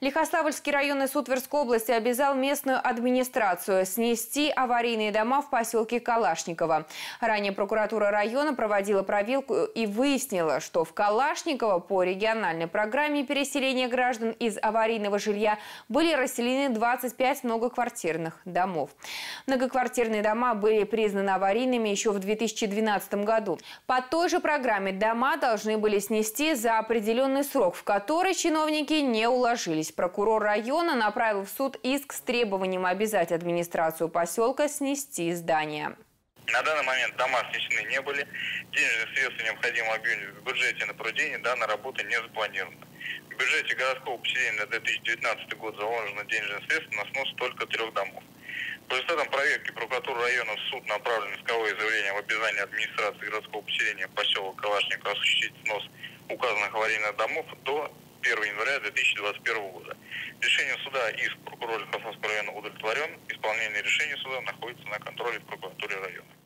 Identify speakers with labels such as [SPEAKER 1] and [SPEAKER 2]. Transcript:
[SPEAKER 1] Лихославльский районный суд Тверской области обязал местную администрацию снести аварийные дома в поселке Калашниково. Ранее прокуратура района проводила проверку и выяснила, что в Калашниково по региональной программе переселения граждан из аварийного жилья были расселены 25 многоквартирных домов. Многоквартирные дома были признаны аварийными еще в 2012 году. По той же программе дома должны были снести за определенный срок, в который чиновники не уложились. Прокурор района направил в суд иск с требованием обязать администрацию поселка снести здание.
[SPEAKER 2] На данный момент дома снесены не были. Денежные средства необходимо объявить в бюджете на проведение данной работы не запланировано. В бюджете городского поселения на 2019 год заложено денежные средства на снос только трех домов. По результатам проверки прокуратуры района в суд направлено исковое заявление об обязании администрации городского поселения поселок Калашникова осуществить снос указанных аварийных домов до 1 января 2021 года. Решение суда иск прокурора Хасанского района удовлетворен. Исполнение решения суда находится на контроле в прокуратуре района.